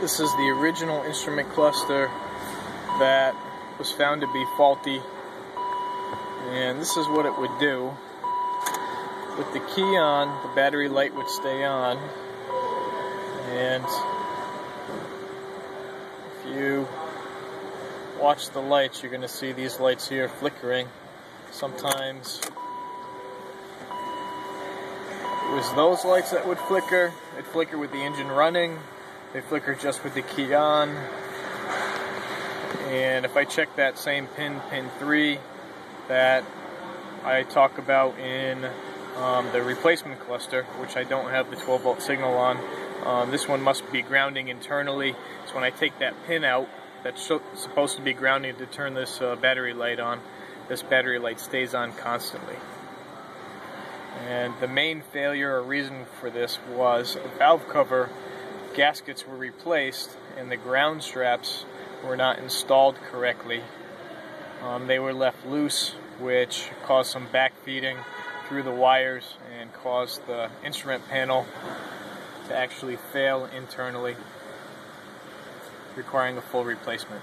This is the original instrument cluster that was found to be faulty. And this is what it would do. With the key on, the battery light would stay on. And if you watch the lights, you're going to see these lights here flickering. Sometimes it was those lights that would flicker. They'd flicker with the engine running. They flicker just with the key on. And if I check that same pin, pin 3, that I talk about in um, the replacement cluster, which I don't have the 12 volt signal on, um, this one must be grounding internally. So when I take that pin out, that's supposed to be grounding to turn this uh, battery light on, this battery light stays on constantly. And the main failure or reason for this was a valve cover gaskets were replaced and the ground straps were not installed correctly. Um, they were left loose, which caused some backfeeding through the wires and caused the instrument panel to actually fail internally, requiring a full replacement.